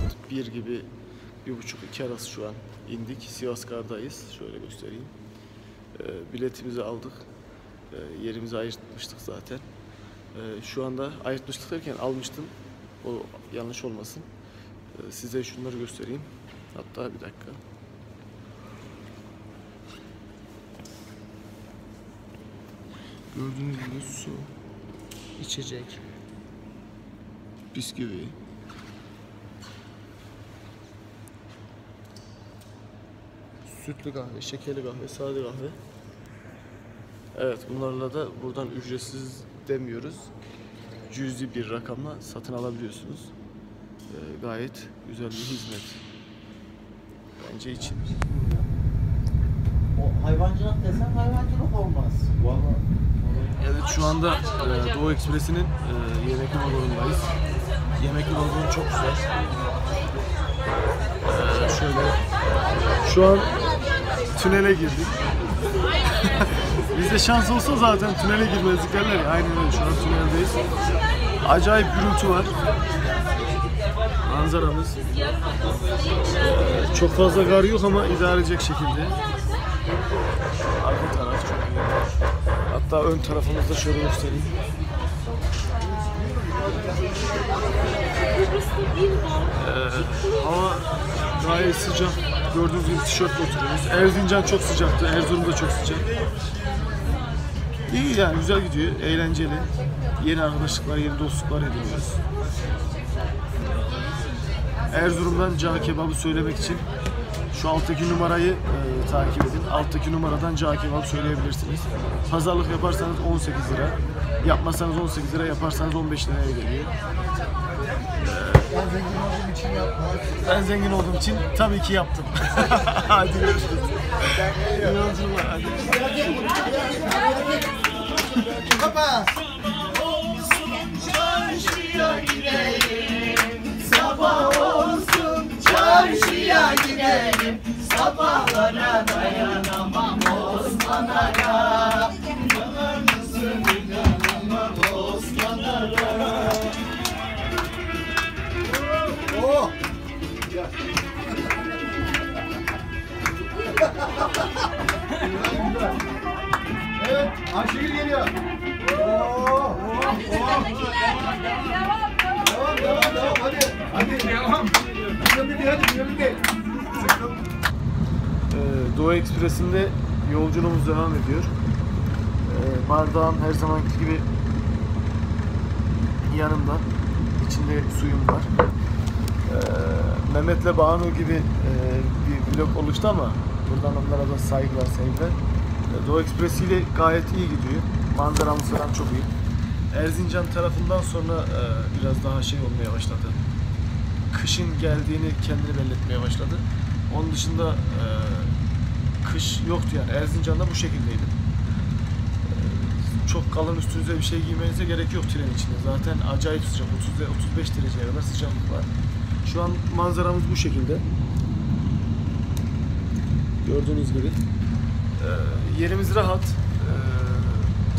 saat 1 gibi, bir buçuk iki arası şu an indik. Sivas Gar'dayız. Şöyle göstereyim. Ee, biletimizi aldık. Ee, yerimizi ayırtmıştık zaten. Ee, şu anda ayırtmıştık derken almıştım. O yanlış olmasın. Ee, size şunları göstereyim. Hatta bir dakika. Gördüğünüz gibi su, İçecek. bisküvi, sütlü kahve, şekerli kahve, sade kahve. Evet bunlarla da buradan ücretsiz demiyoruz. Cüzi bir rakamla satın alabiliyorsunuz. Ee, gayet güzel bir hizmet. Bence için. O hayvancılık desen hayvancılık olmaz. Evet şu anda e, Doğu Ekspresi'nin e, yemekli vagonundayız. Yemekli vagon çok güzel. E, şöyle şu an tünele girdik. Bizde şans olsa zaten tünele girmezdik derler ya. Aynen öyle şu an tüneldeyiz. Acayip gürültü var. Manzaramız. Çok fazla kar yok ama idare edecek şekilde. Arka taraf çok iyi. Hatta ön tarafımızda şöyle göstereyim. Ee, hava gayet sıcak. Gördüğünüz gibi tişörtle oturuyoruz. Erzincan çok sıcaktı. Erzurum da çok sıcak. İyi yani güzel gidiyor. Eğlenceli. Yeni arkadaşlıklar, yeni dostluklar ediniyoruz. Erzurum'dan cağ kebabı söylemek için şu alttaki numarayı e, takip edin. Alttaki numaradan cağ kebap söyleyebilirsiniz. Pazarlık yaparsanız 18 lira. Yapmazsanız 18 lira, yaparsanız 15 liraya geliyor. Ben zengin olduğum için yapmadım. Ben zengin olduğum için tabii ki yaptım. hadi görüşürüz. İyi yolculuklar. Hadi. Kapa. Çarşıya gidelim sabahlara dayanamam Osman evet, Ayşegül geliyor. Oh, oh. Devam, devam, devam. Hadi, hadi. Devam. Hadi, hadi. Ee, Doğu Ekspresi'nde yolculuğumuz devam ediyor. Ee, bardağım her zamanki gibi yanımda. İçinde suyum var. Ee, Mehmet'le Banu gibi e, bir vlog oluştu ama buradan onlara da saygılar, sevgiler. Ee, Doğu Ekspresi ile gayet iyi gidiyor. Manzaramız falan çok iyi. Erzincan tarafından sonra e, biraz daha şey olmaya başladı. Kışın geldiğini kendini belli etmeye başladı. Onun dışında e, kış yoktu yani. Erzincan'da bu şekildeydi. E, çok kalın üstünüze bir şey giymenize gerek yok tren içinde. Zaten acayip sıcak. 30 ve 35 dereceye kadar sıcaklık var. Şu an manzaramız bu şekilde. Gördüğünüz gibi. E, yerimiz rahat. e,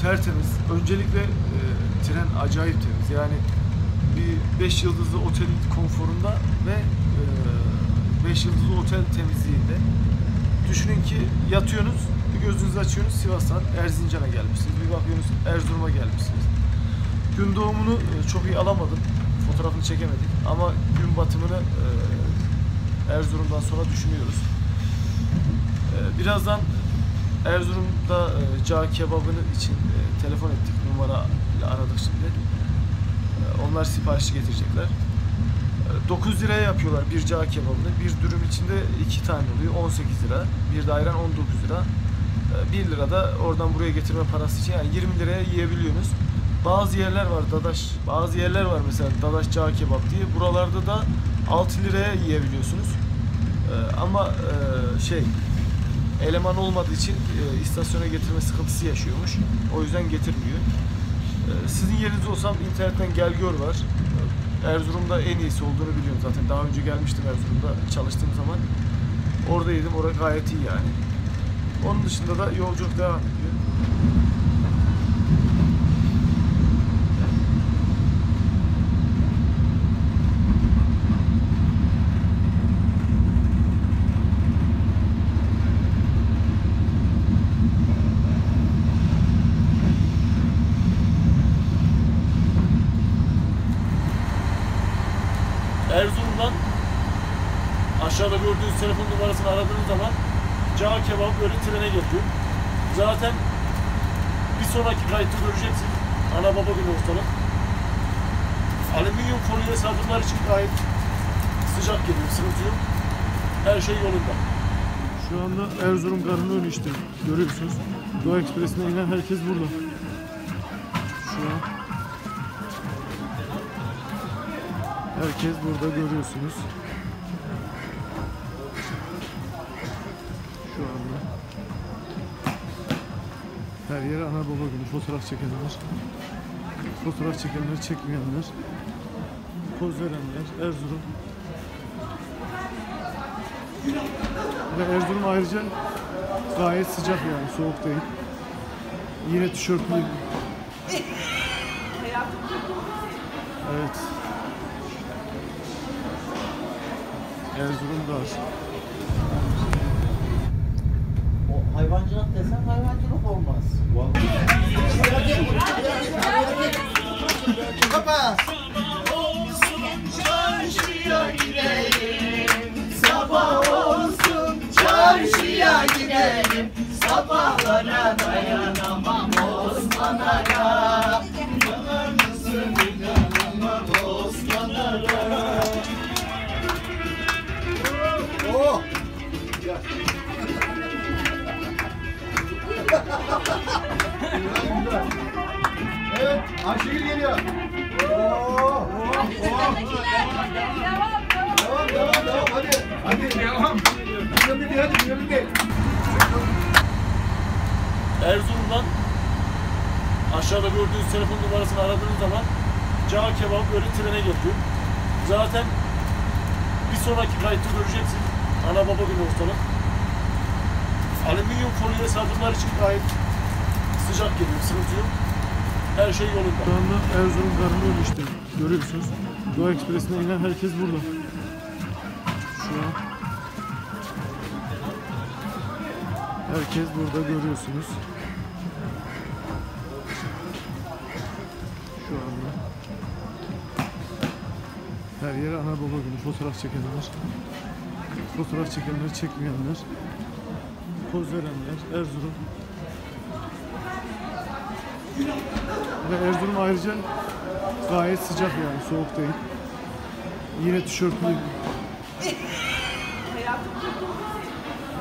tertemiz. Öncelikle e, tren acayip temiz. Yani bir 5 yıldızlı otel konforunda ve 5 yıldızlı otel temizliğinde. Düşünün ki yatıyorsunuz, bir gözünüzü açıyorsunuz Sivas'tan Erzincan'a gelmişsiniz. Bir bakıyorsunuz Erzurum'a gelmişsiniz. Gün doğumunu e, çok iyi alamadım. Fotoğrafını çekemedik ama gün batımını e, Erzurum'dan sonra düşünüyoruz. E, Birazdan Erzurum'da e, cağ kebabını için e, telefon ettik. Numara ile aradık şimdi. E, Onlar siparişi getirecekler. E, 9 liraya yapıyorlar bir cağ kebabını. Bir dürüm içinde iki tane oluyor. 18 lira. Bir de ayran 19 lira. E, 1 lira da oradan buraya getirme parası için yani 20 liraya yiyebiliyorsunuz. Bazı yerler var Dadaş. Bazı yerler var mesela Dadaş cağ kebap diye. Buralarda da 6 liraya yiyebiliyorsunuz. Ama e, şey eleman olmadığı için e, istasyona getirme sıkıntısı yaşıyormuş. O yüzden getirmiyor. E, sizin yeriniz olsam internetten gel gör var. Erzurum'da en iyisi olduğunu biliyorum zaten. Daha önce gelmiştim Erzurum'da çalıştığım zaman. Oradaydım. Orada gayet iyi yani. Onun dışında da yolculuk devam ediyor. Erzurum'dan aşağıda gördüğünüz telefon numarasını aradığınız zaman cağ kebap böyle trene geliyor. Zaten bir sonraki kayıtta göreceksin. Ana baba günü ortalık. Alüminyum folyoya sardırlar için gayet sıcak geliyor, sıkıntı yok. Her şey yolunda. Şu anda Erzurum Garı'nın önü işte. Görüyorsunuz. Doğu Ekspresi'ne inen herkes burada. Şu an herkes burada görüyorsunuz. Şu anda her yere ana baba günü fotoğraf çekenler, fotoğraf çekenler, çekmeyenler, poz verenler, Erzurum. Ve Erzurum ayrıca gayet sıcak yani soğuk değil. Yine tişörtlü. Evet. Erzurum dar. O hayvancılık desen hayvancılık olmaz. Kapat. Çarşıya gidelim, sabah olsun çarşıya gidelim. Sabahlara dayanamam Osman Ayşegül geliyor. Oo, oo. Devam, devam, devam. Hadi, hadi. Devam. Buyurun dedi, hadi buyurun dedi. Erzurum'dan aşağıda gördüğünüz telefon numarasını aradığınız zaman cağ kebap böyle trene geliyor. Zaten bir sonraki kayıtta göreceksin. Ana baba günü ortalık. Alüminyum folyoya sardırlar için gayet sıcak geliyor, sıkıntı yok. Her şey yolunda. Şu anda Erzurum Garı'nın önü işte. Görüyorsunuz. Doğu Ekspresi'ne inen herkes burada. Şu an herkes burada görüyorsunuz. Şu anda her yere ana baba günü fotoğraf çekenler, fotoğraf çekenler, çekmeyenler, poz verenler, Erzurum. Ve Erzurum ayrıca gayet sıcak yani soğuk değil. Yine tişörtlü.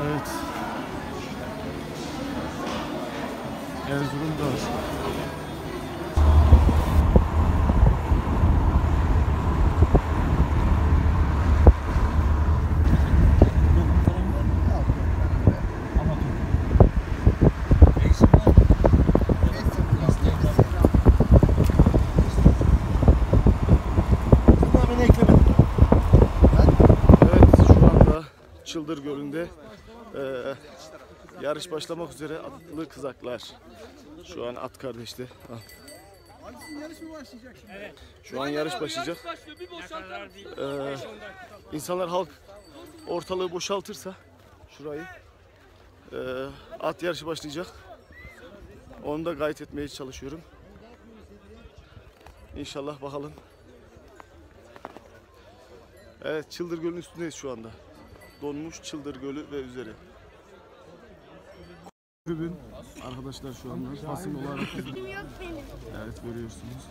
Evet. Erzurum dar. Evet şu anda Çıldır Gölü'nde eee, yarış başlamak üzere atlı kızaklar. Şu an at kardeşti. Al. Şu an yarış başlayacak. Eee insanlar halk ortalığı boşaltırsa şurayı eee, at yarışı başlayacak. Onu da gayet etmeye çalışıyorum. İnşallah bakalım. Evet Çıldır Gölü'nün üstündeyiz şu anda. Donmuş Çıldır Gölü ve üzeri. Kulübün arkadaşlar şu anda basın olarak evet görüyorsunuz.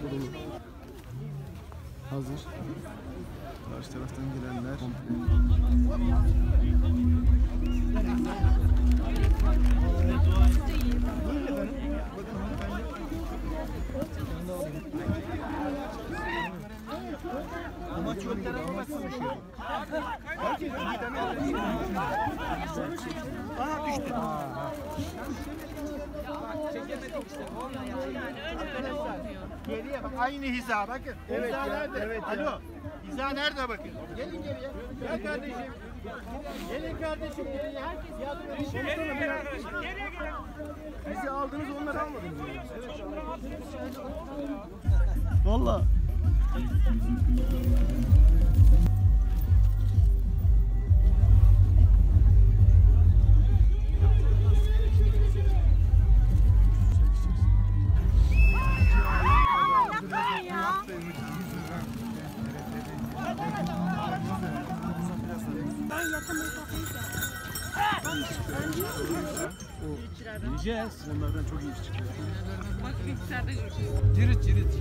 Kurulu hazır. Karşı taraftan gelenler. Geriye bak aynı hiza bakın. Evet hiza nerede? Evet. Alo. Hiza nerede bakın? Gelin geriye. Gel kardeşim. Gelin kardeşim geriye. Herkes yardım edin. Geriye Geriye gelin. Bizi aldınız onları almadınız. Valla. Yiyeceğiz. Onlardan çok iyi çıkıyor. Cirit cirit.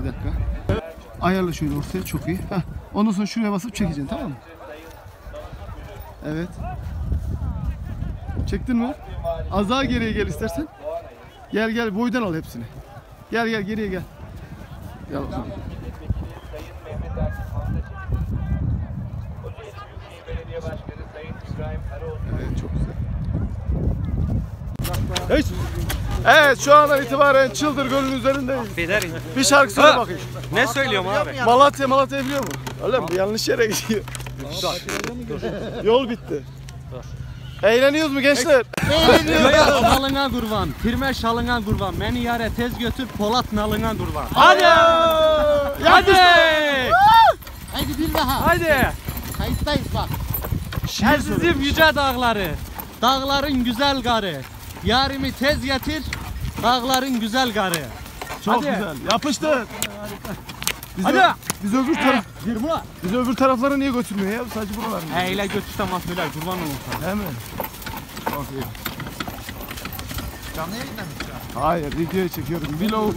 Bir dakika. Ayarla şöyle ortaya çok iyi. Heh. Ondan sonra şuraya basıp çekeceksin tamam mı? Evet. Çektin mi? Az daha geriye gel istersen. Gel gel boydan al hepsini. Gel gel geriye gel. Gel o zaman. Evet çok güzel. Evet. Evet şu andan itibaren Çıldır Gölü'nün üzerindeyiz. Beyler Bir şarkı söyle bakayım. ne söylüyorum abi? Malatya Malatya biliyor mu? Öyle mi? Yanlış yere gidiyor. Yol bitti. Eğleniyoruz mu gençler? Göya şalına kurban, firme şalına kurban. Beni yare tez götür Polat nalına kurban. Hadi! Hadi! Haydi bir daha. Hadi! Kayıttayız bak. Azizim yüce dağları, dağların güzel garı. Yarimi tez getir, dağların güzel garı. Çok Hadi. güzel. Yapıştır. Biz, Hadi. biz öbür taraf Bir bu. biz öbür taraflara niye götürmüyor ya? Sadece buralar mı? Eyle götürsen masuyla kurban olun sana. Değil mi? Çok iyi. Canlı yayında mı? Hayır, videoyu çekiyorum. Vlog.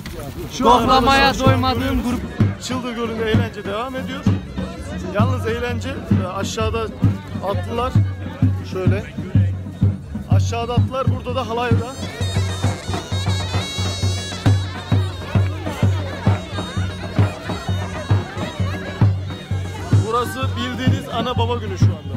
An doymadığım grup. Çıldır Gölü'nde eğlence devam ediyor. Yalnız eğlence e, aşağıda atlılar şöyle. Aşağıda atlılar, burada da halayda. Burası bildiğiniz ana baba günü şu anda.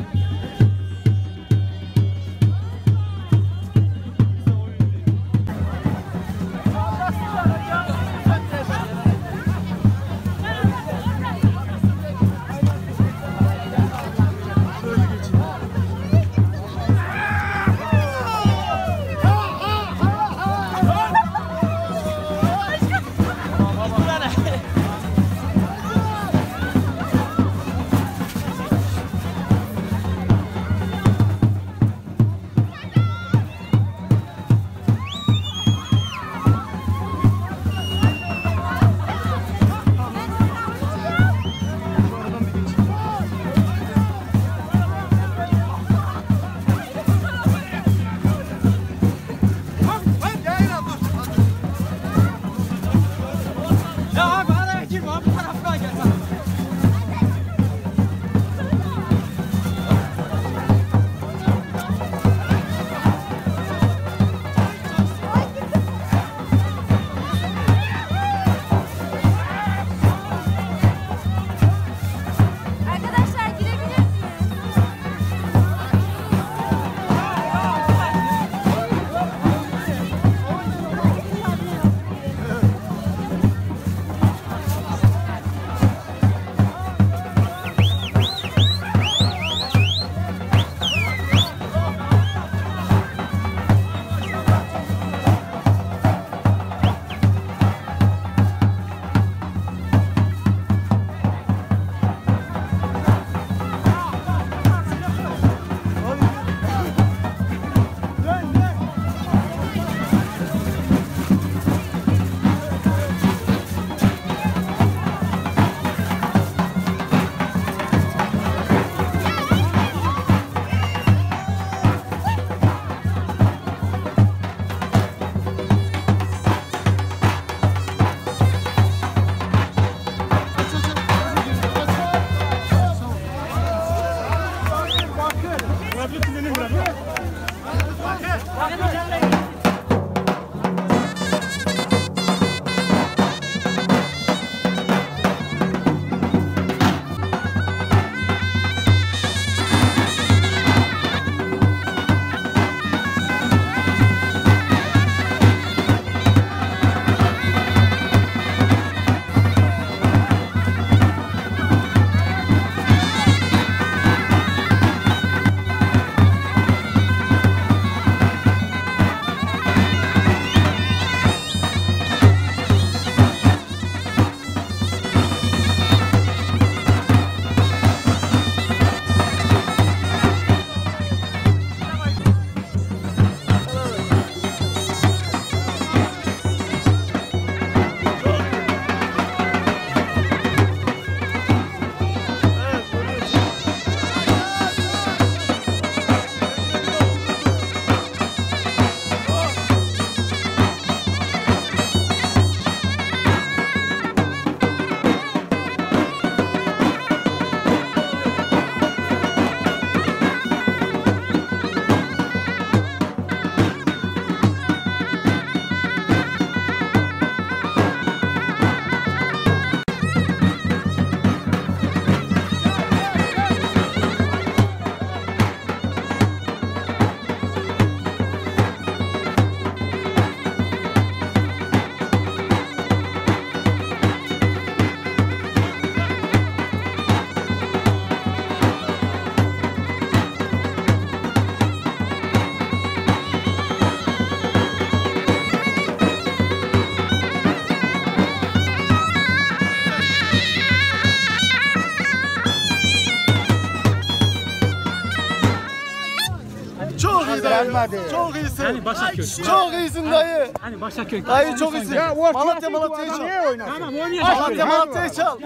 Çok iyi dayı. Vermedi. Çok iyisin. Hani Başakköy. Çok iyisin dayı. Hani Başakköy. Dayı çok iyisin. Ya Malatya Malatya'yı çal. Niye oynasın? Tamam oynayacak. Malatya Malatya'yı çal.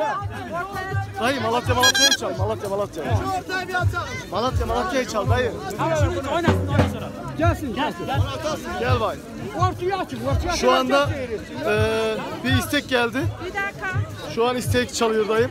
Dayı Malatya Malatya'yı çal. Malatya Malatya'yı. Malatya Malatya'yı çal dayı. Tamam şimdi oynasın ondan sonra. Gelsin gelsin. Gel bay. Ortaya açın. Ortaya Şu anda eee, bir istek geldi. Bir dakika. Şu an istek çalıyor dayım.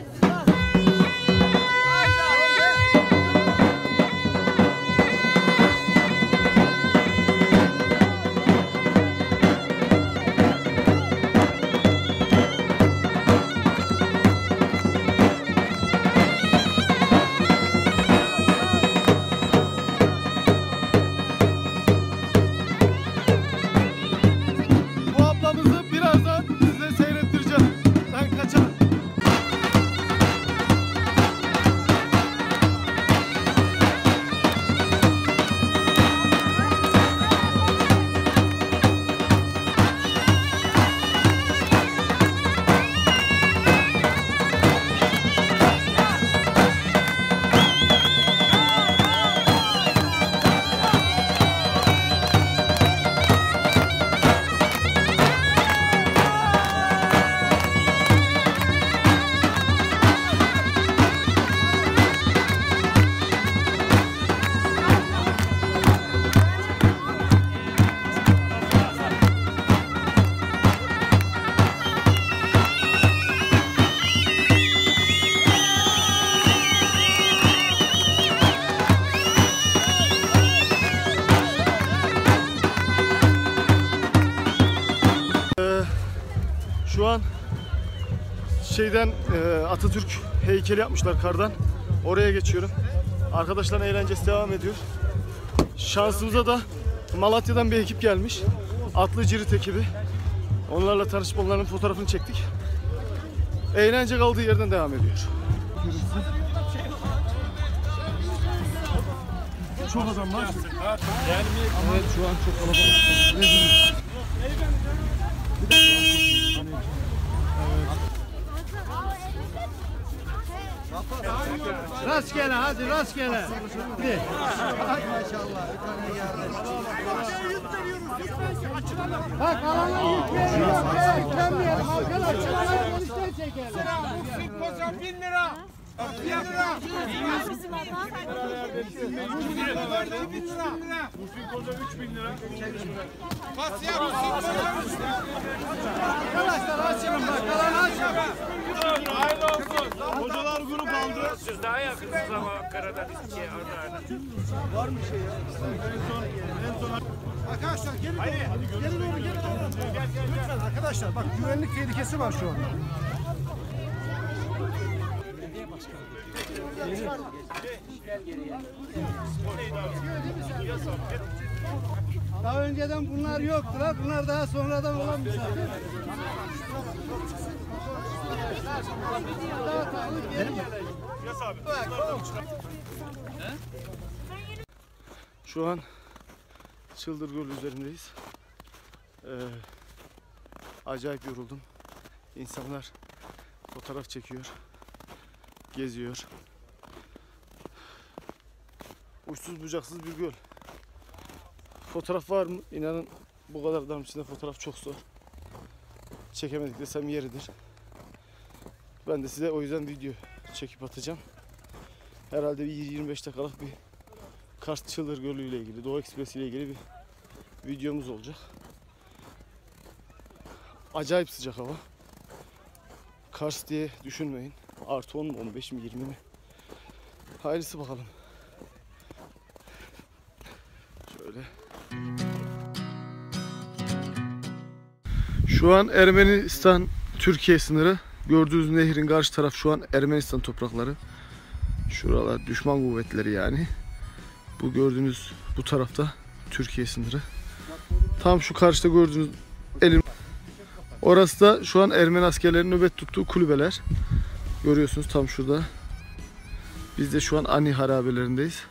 Şeyden e, Atatürk heykeli yapmışlar kardan. Oraya geçiyorum. Arkadaşların eğlencesi devam ediyor. Şansımıza da Malatya'dan bir ekip gelmiş. Atlı Cirit ekibi. Onlarla tanışıp onların fotoğrafını çektik. Eğlence kaldığı yerden devam ediyor. Çok adam var. Evet şu an çok kalabalık. Rastgele hadi rastgele. Bak alana yükleyelim yok. Yüklenmeyelim arkadaşlar. Enişten çekelim. Bizim adam. Arkadaşlar açın bak alanı açın. Siz daha yakınsınız ama Ankara'dan İzmir'e Adana'ya. Arkadaşlar gelin doğru. Gelin doğru gelin doğru. Lütfen arkadaşlar bak güvenlik tehlikesi var şu anda. Daha önceden bunlar yoktu lan. Bunlar daha sonradan olan bir şey. Şu an Çıldır Göl üzerindeyiz. Ee, acayip yoruldum. İnsanlar fotoğraf çekiyor, geziyor. Uçsuz bucaksız bir göl. Fotoğraf var mı? İnanın bu kadar adam içinde fotoğraf çok zor. Çekemedik desem yeridir. Ben de size o yüzden video çekip atacağım. Herhalde bir 25 dakikalık bir Kars Çıldır Gölü ile ilgili, Doğu Ekspresi ile ilgili bir videomuz olacak. Acayip sıcak hava. Kars diye düşünmeyin. Artı 10 mu, 15 mi, 20 mi? Hayırlısı bakalım. Şöyle. Şu an Ermenistan Türkiye sınırı. Gördüğünüz nehrin karşı taraf şu an Ermenistan toprakları. Şuralar düşman kuvvetleri yani. Bu gördüğünüz bu tarafta Türkiye sınırı. Tam şu karşıda gördüğünüz elim. Orası da şu an Ermeni askerlerin nöbet tuttuğu kulübeler. Görüyorsunuz tam şurada. Biz de şu an Ani harabelerindeyiz.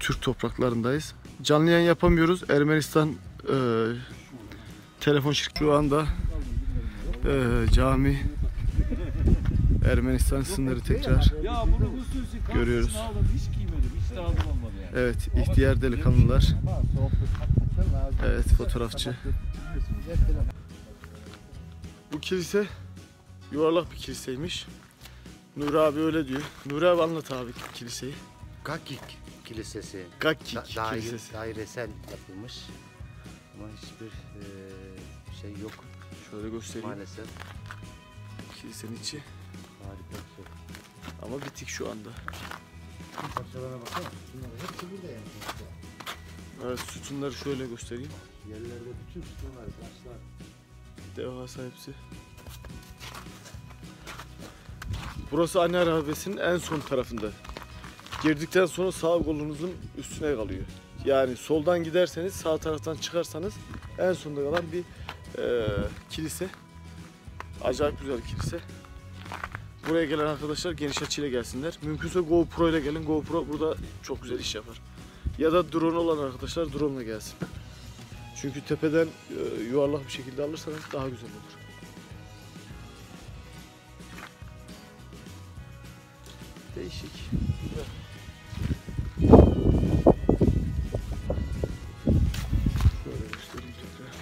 Türk topraklarındayız. Canlı yayın yapamıyoruz. Ermenistan e, telefon şirketi şu anda e, cami Ermenistan sınırı tekrar Görüyoruz. Evet, ihtiyar delikanlılar. Evet, fotoğrafçı. Bu kilise yuvarlak bir kiliseymiş. Nuri abi öyle diyor. Nuri abi anlat abi kiliseyi. Gakik Kilisesi. Gakkik Da- daire- Kilisesi. dairesel yapılmış. Ama hiçbir eee, şey yok Şöyle göstereyim. maalesef. Kilisenin içi. Harika bir şey. Ama bitik şu anda. Parçalara baksana. Bunlar hepsi burada yani. Evet, sütunları şöyle göstereyim. Yerlerde bütün sütunlar, taşlar. Devasa hepsi. Burası anne arabesinin en son tarafında. Girdikten sonra sağ kolunuzun üstüne kalıyor. Yani soldan giderseniz sağ taraftan çıkarsanız en sonda kalan bir eee, kilise. Acayip güzel kilise. Buraya gelen arkadaşlar geniş açıyla gelsinler. Mümkünse GoPro ile gelin. GoPro burada çok güzel iş yapar. Ya da drone olan arkadaşlar drone ile gelsin. Çünkü tepeden e, yuvarlak bir şekilde alırsanız daha güzel olur. Değişik. Şöyle göstereyim tekrar.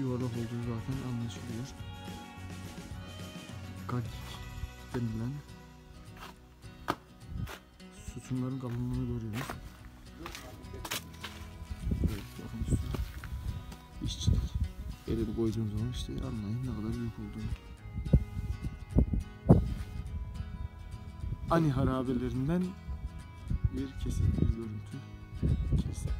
Yuvarlak olduğu zaten anlaşılıyor. Gagik denilen sütunların kalınlığını görüyoruz. Evet, bakın üstü. İşçilik. Koyduğum zaman işte anlayın ne kadar büyük olduğunu. Ani harabelerinden bir kesit bir görüntü. Kilise.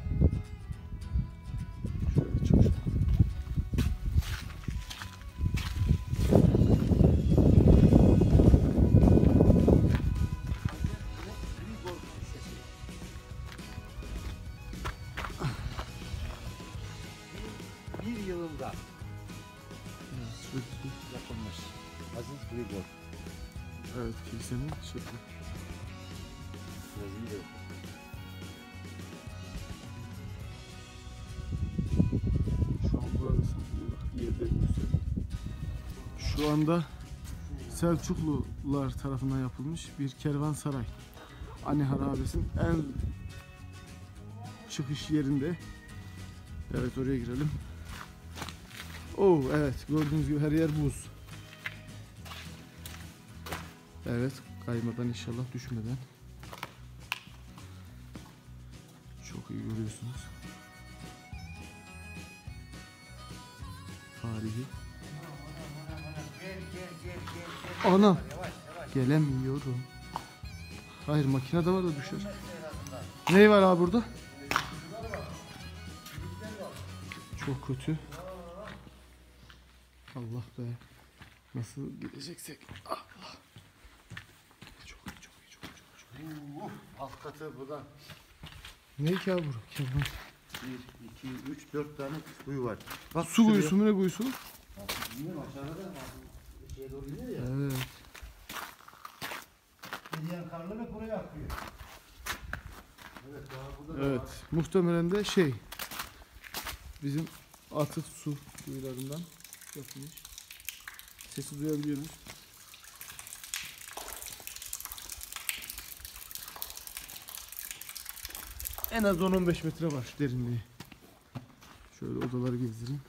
Şu anda Selçuklular tarafından yapılmış bir kervansaray. Ani Harabesi'nin en çıkış yerinde. Evet oraya girelim. Oo evet gördüğünüz gibi her yer buz. Evet kaymadan inşallah düşmeden. Çok iyi görüyorsunuz. Tarihi. Anam. Gelemiyorum. Hayır makine de var da düşer. Ne var abi burada? Çok kötü. Allah be. Nasıl gideceksek. Allah. Çok iyi, çok iyi, çok iyi, çok iyi. Alt katı buradan Ne ki abi bu? Kervan. 1, 2, 3, 4 tane kuyu var. Bak Su kuyusu mu ne kuyusu? Bilmiyorum aşağıda da şeye doğru gidiyor ya. Evet. Gidiyen karlı ve buraya akıyor. Evet daha burada da Evet. Muhtemelen de şey bizim atık su kuyularından yapılmış. Sesi duyabiliyoruz. En az 10-15 metre var derinliği. Şöyle odaları gezdireyim.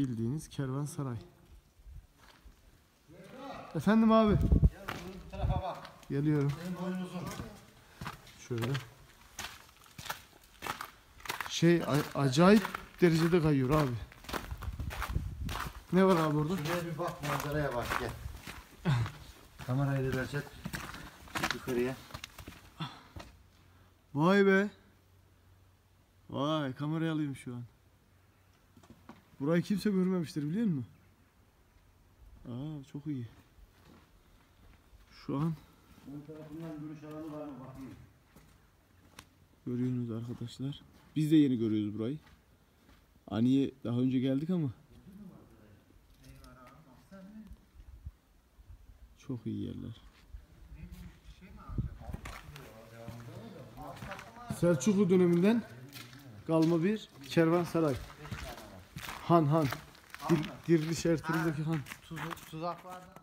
Bildiğiniz kervansaray. Efendim abi. Geliyorum. Şöyle. Şey acayip derecede kayıyor abi. Ne var abi orada? Şuraya bir bak manzaraya bak gel. Kamerayı da versek yukarıya. Vay be. Vay kamerayı alayım şu an. Burayı kimse görmemiştir biliyor musun? Aa çok iyi. Şu an Ön tarafından görüş alanı var mı bakayım. görüyorsunuz arkadaşlar. Biz de yeni görüyoruz burayı. Aniye daha önce geldik ama. Çok iyi yerler. Selçuklu döneminden kalma bir kervansaray. Han han. Dil, diriliş Ertuğrul'daki han. Tuzaklardan şey